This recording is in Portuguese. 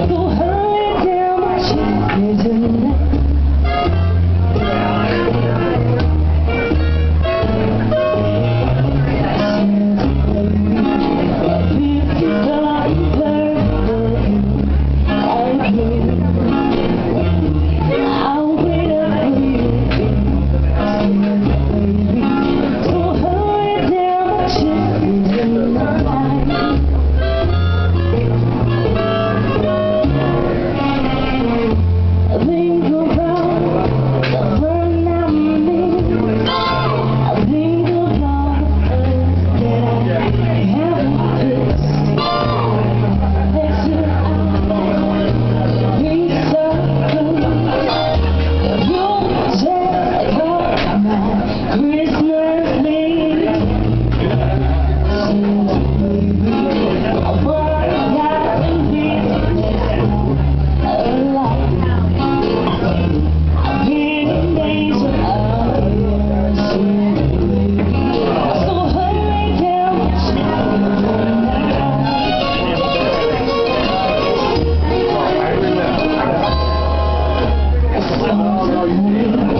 ど。Não, não, não.